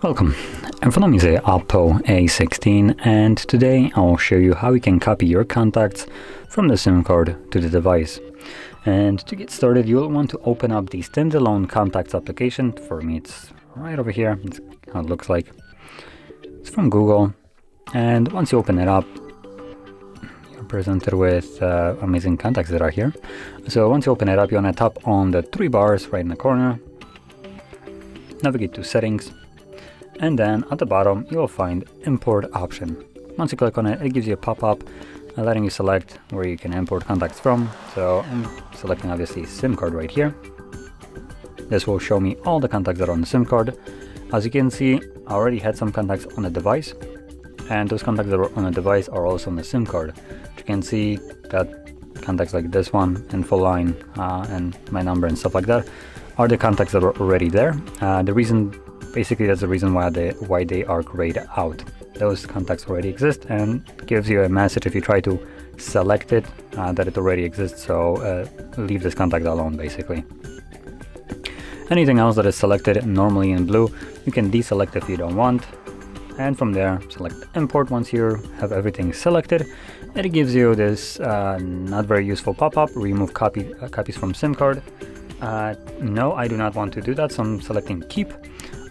Welcome. In front of me is a Oppo A16 and today I'll show you how you can copy your contacts from the SIM card to the device. And to get started you'll want to open up the standalone contacts application. For me it's right over here, how it looks like. It's from Google and once you open it up presented with uh, amazing contacts that are here. So once you open it up you want to tap on the three bars right in the corner, navigate to settings and then at the bottom you will find import option. Once you click on it, it gives you a pop-up uh, letting you select where you can import contacts from. So I'm selecting obviously SIM card right here. This will show me all the contacts that are on the SIM card. As you can see, I already had some contacts on the device and those contacts that are on the device are also on the SIM card. You can see that contacts like this one, info line, uh, and my number and stuff like that are the contacts that are already there. Uh, the reason Basically, that's the reason why they why they are grayed out. Those contacts already exist and gives you a message if you try to select it uh, that it already exists. So uh, leave this contact alone, basically. Anything else that is selected normally in blue, you can deselect if you don't want. And from there, select import once you have everything selected. It gives you this uh, not very useful pop-up, remove copy, uh, copies from SIM card. Uh, no, I do not want to do that, so I'm selecting keep.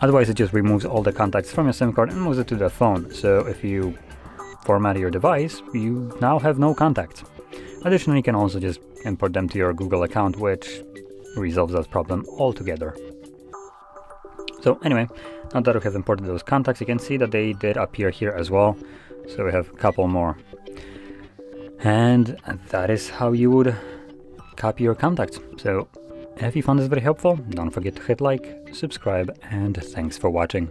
Otherwise, it just removes all the contacts from your SIM card and moves it to the phone. So if you format your device, you now have no contacts. Additionally, you can also just import them to your Google account, which resolves that problem altogether. So anyway, now that we have imported those contacts, you can see that they did appear here as well. So we have a couple more. And that is how you would copy your contacts. So if you found this very helpful, don't forget to hit like, subscribe, and thanks for watching.